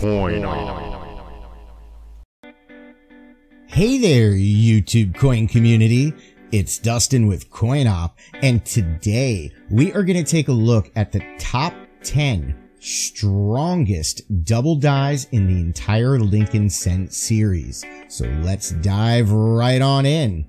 Coin Opp. Hey there, YouTube coin community. It's Dustin with Coin Opp, and today we are going to take a look at the top 10 strongest double dies in the entire Lincoln Cent series. So let's dive right on in.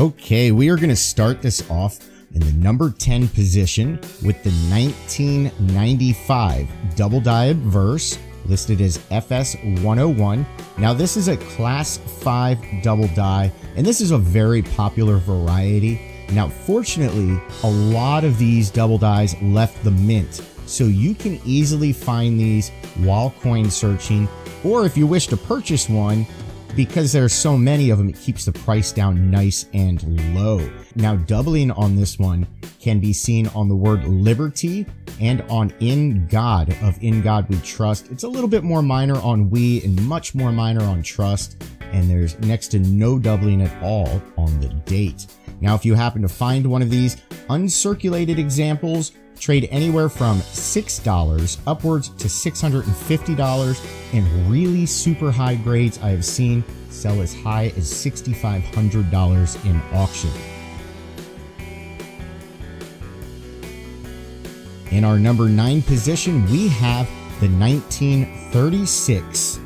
Okay, we are going to start this off in the number 10 position with the 1995 double die verse listed as FS 101. Now this is a class 5 double die and this is a very popular variety. Now fortunately, a lot of these double dies left the mint, so you can easily find these while coin searching or if you wish to purchase one, because there are so many of them, it keeps the price down nice and low. Now, doubling on this one can be seen on the word liberty and on in God of in God we trust. It's a little bit more minor on we and much more minor on trust. And there's next to no doubling at all on the date. Now, if you happen to find one of these uncirculated examples, trade anywhere from $6 upwards to $650 and really super high grades I have seen sell as high as $6,500 in auction. In our number 9 position, we have the 1936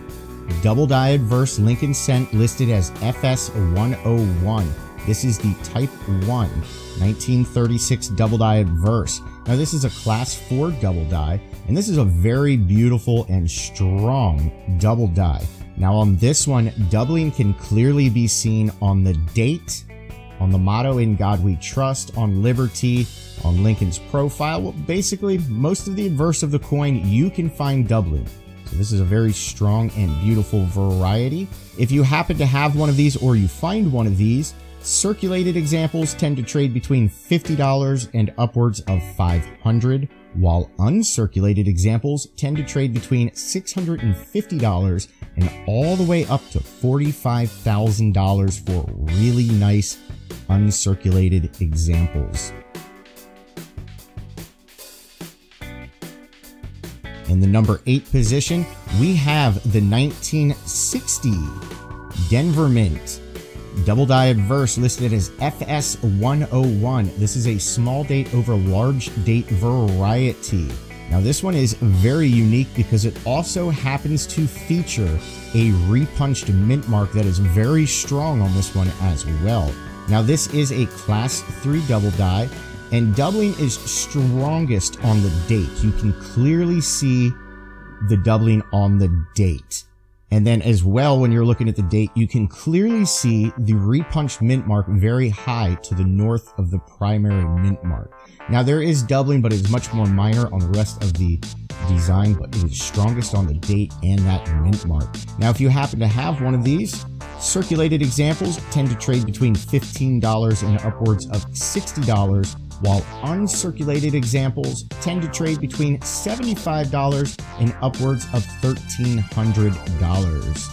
double die obverse Lincoln Cent listed as FS101. This is the Type 1 1936 double die obverse. Now this is a class 4 double die, and this is a very beautiful and strong double die. Now on this one, doubling can clearly be seen on the date, on the motto in God we trust, on liberty, on Lincoln's profile. Well, basically, most of the obverse of the coin you can find doubling. So this is a very strong and beautiful variety. If you happen to have one of these or you find one of these, Circulated examples tend to trade between $50 and upwards of 500, while uncirculated examples tend to trade between $650 and all the way up to $45,000 for really nice uncirculated examples. In the number 8 position, we have the 1960 Denver Mint Double die obverse listed as FS101. This is a small date over large date variety. Now this one is very unique because it also happens to feature a repunched mint mark that is very strong on this one as well. Now this is a class 3 double die and doubling is strongest on the date. You can clearly see the doubling on the date. And then as well, when you're looking at the date, you can clearly see the repunched mint mark very high to the north of the primary mint mark. Now there is doubling, but it is much more minor on the rest of the design, but it is strongest on the date and that mint mark. Now, if you happen to have one of these, circulated examples tend to trade between $15 and upwards of $60 while uncirculated examples tend to trade between $75 and upwards of $1,300.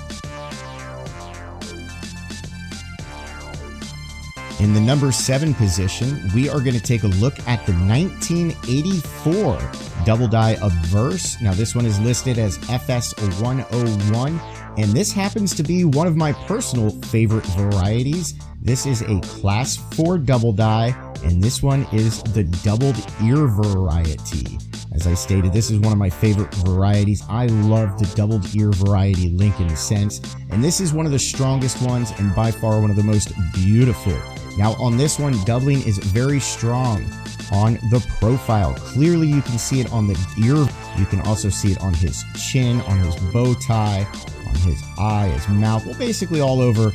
In the number 7 position, we are going to take a look at the 1984 Double Die Obverse. Now this one is listed as FS101 and this happens to be one of my personal favorite varieties. This is a class 4 double die and this one is the doubled ear variety. As I stated, this is one of my favorite varieties. I love the doubled ear variety Lincoln Cents, and this is one of the strongest ones and by far one of the most beautiful. Now on this one, doubling is very strong on the profile. Clearly you can see it on the ear. You can also see it on his chin, on his bow tie, on his eye, his mouth, well basically all over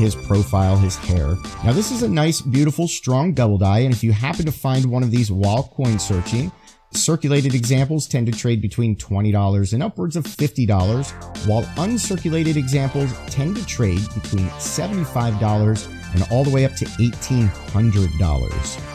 his profile, his hair. Now this is a nice, beautiful, strong double die, and if you happen to find one of these while coin searching, circulated examples tend to trade between $20 and upwards of $50, while uncirculated examples tend to trade between $75 and all the way up to $1,800.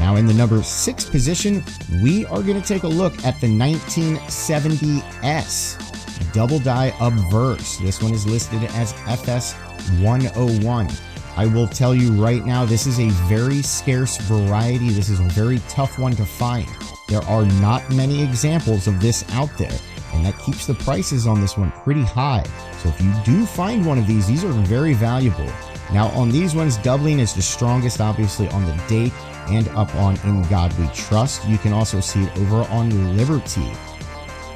Now in the number six position, we are going to take a look at the 1970S double die obverse. This one is listed as FS101. I will tell you right now, this is a very scarce variety. This is a very tough one to find. There are not many examples of this out there, and that keeps the prices on this one pretty high. So if you do find one of these, these are very valuable. Now on these ones, doubling is the strongest, obviously on the date and up on In God We Trust. You can also see it over on Liberty.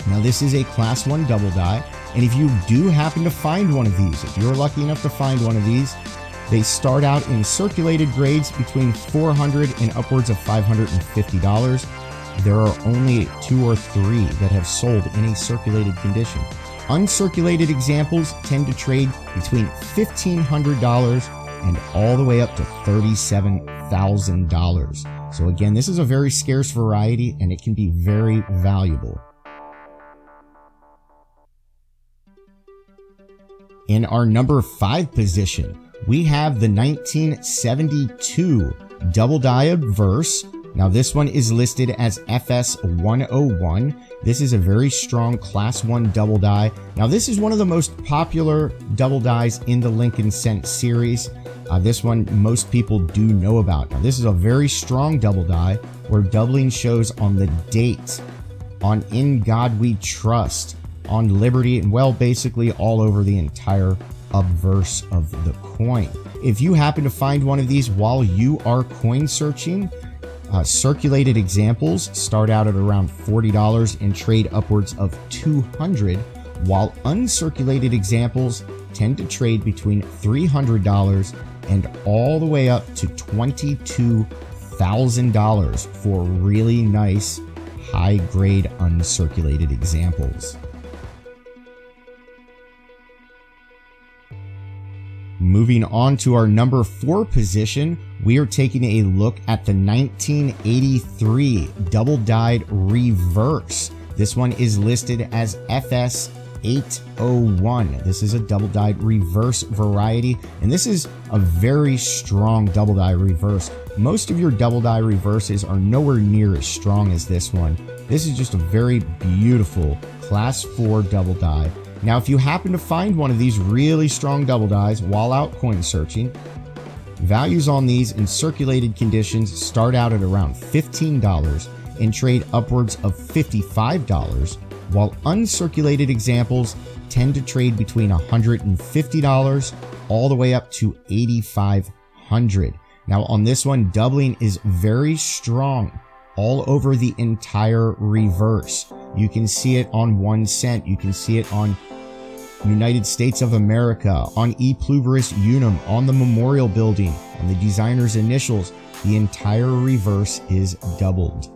Now this is a class one double die. And if you do happen to find one of these, if you're lucky enough to find one of these, they start out in circulated grades between 400 and upwards of $550. There are only two or three that have sold in a circulated condition. Uncirculated examples tend to trade between $1,500 and all the way up to $37,000. So again, this is a very scarce variety and it can be very valuable. In our number five position, we have the 1972 double die obverse. Now this one is listed as FS101. This is a very strong class 1 double die. Now this is one of the most popular double dies in the Lincoln Cent series. Uh, this one most people do know about. Now this is a very strong double die where doubling shows on the date, on In God We Trust, on Liberty, and well basically all over the entire obverse of the coin. If you happen to find one of these while you are coin searching, uh, circulated examples start out at around $40 and trade upwards of 200 while uncirculated examples tend to trade between $300 and all the way up to $22,000 for really nice high grade uncirculated examples. Moving on to our number four position, we are taking a look at the 1983 doubled die reverse. This one is listed as FS 801. This is a doubled die reverse variety, and this is a very strong double die reverse. Most of your double die reverses are nowhere near as strong as this one. This is just a very beautiful class 4 double die now, if you happen to find one of these really strong double dies while out coin searching, values on these in circulated conditions start out at around $15 and trade upwards of $55, while uncirculated examples tend to trade between $150 all the way up to $8,500. Now on this one, doubling is very strong all over the entire reverse. You can see it on one cent. You can see it on United States of America, on E Pluribus Unum, on the memorial building, on the designer's initials. The entire reverse is doubled.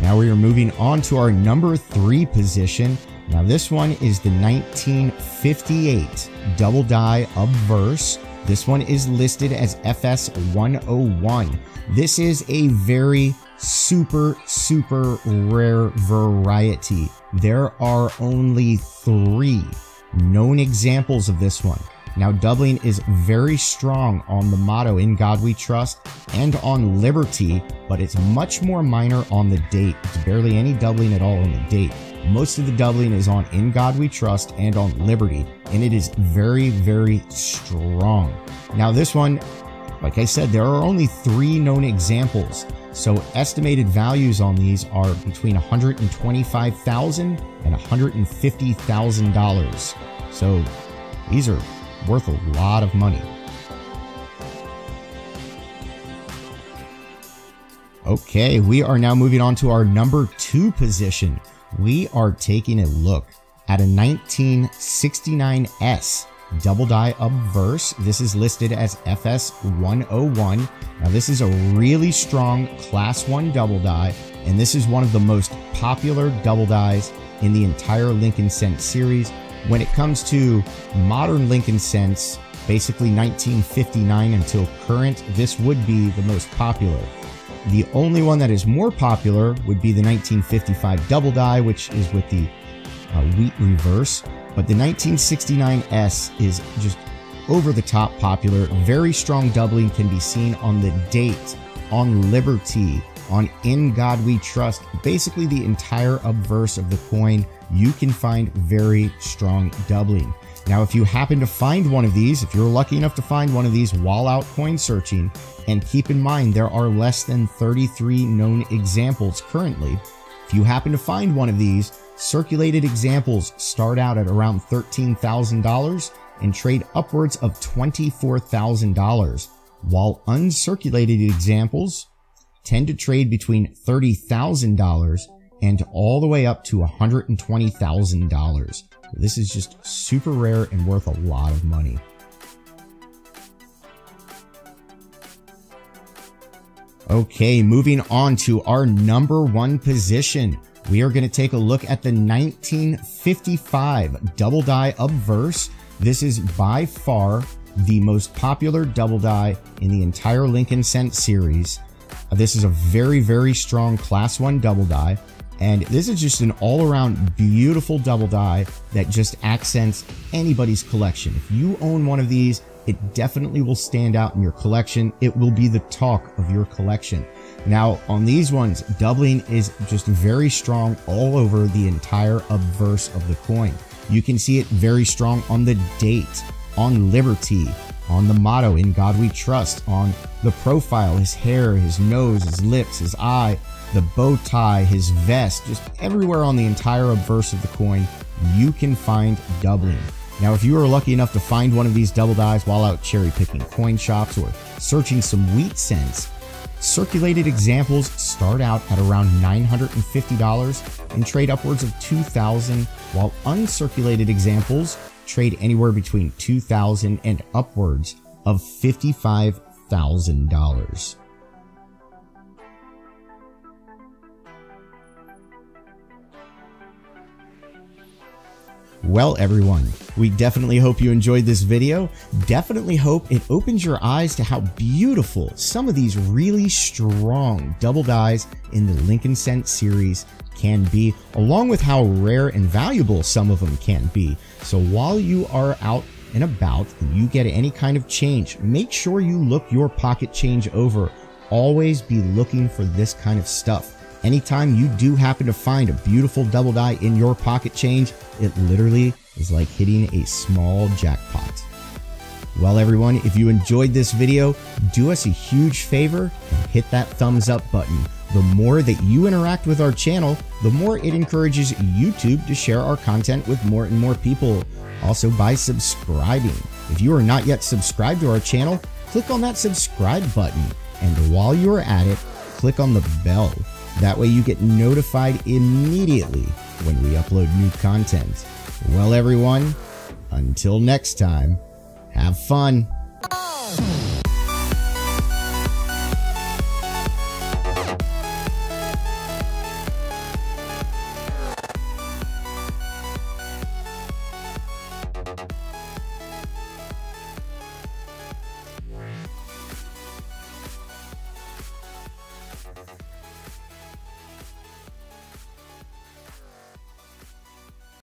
Now we are moving on to our number three position. Now this one is the 1958 double die obverse. This one is listed as FS 101. This is a very super, super rare variety. There are only three known examples of this one. Now, doubling is very strong on the motto In God We Trust and on Liberty, but it's much more minor on the date. It's barely any doubling at all on the date. Most of the doubling is on In God We Trust and on Liberty, and it is very, very strong. Now, this one, like I said, there are only three known examples. So estimated values on these are between $125,000 and $150,000. So these are worth a lot of money. Okay, we are now moving on to our number two position. We are taking a look at a 1969S double die obverse. This is listed as FS101. Now this is a really strong class 1 double die and this is one of the most popular double dies in the entire Lincoln Cent series. When it comes to modern Lincoln Cents, basically 1959 until current, this would be the most popular. The only one that is more popular would be the 1955 double die, which is with the uh, wheat reverse. But the 1969S is just over the top popular. Very strong doubling can be seen on the date, on Liberty, on In God We Trust, basically the entire obverse of the coin, you can find very strong doubling. Now, if you happen to find one of these, if you're lucky enough to find one of these while out coin searching, and keep in mind there are less than 33 known examples currently, if you happen to find one of these, circulated examples start out at around $13,000 and trade upwards of $24,000, while uncirculated examples tend to trade between $30,000 and all the way up to $120,000. This is just super rare and worth a lot of money. Okay, moving on to our number one position. We are going to take a look at the 1955 Double Die Obverse. This is by far the most popular double die in the entire Lincoln Cent series. This is a very, very strong class one double die. And this is just an all around beautiful double die that just accents anybody's collection. If you own one of these, it definitely will stand out in your collection. It will be the talk of your collection. Now, on these ones, doubling is just very strong all over the entire obverse of the coin. You can see it very strong on the date, on Liberty, on the motto, In God We Trust, on the profile, his hair, his nose, his lips, his eye, the bow tie, his vest, just everywhere on the entire obverse of the coin, you can find doubling. Now, if you are lucky enough to find one of these double dies while out cherry picking coin shops or searching some wheat cents, circulated examples start out at around $950 and trade upwards of 2,000, while uncirculated examples trade anywhere between 2,000 and upwards of $55,000. Well, everyone, we definitely hope you enjoyed this video. Definitely hope it opens your eyes to how beautiful some of these really strong double dies in the Lincoln Cent series can be, along with how rare and valuable some of them can be. So while you are out and about and you get any kind of change, make sure you look your pocket change over. Always be looking for this kind of stuff. Anytime you do happen to find a beautiful double die in your pocket change, it literally is like hitting a small jackpot. Well, everyone, if you enjoyed this video, do us a huge favor and hit that thumbs up button. The more that you interact with our channel, the more it encourages YouTube to share our content with more and more people. Also by subscribing. If you are not yet subscribed to our channel, click on that subscribe button. And while you're at it, click on the bell that way you get notified immediately when we upload new content. Well, everyone, until next time, have fun.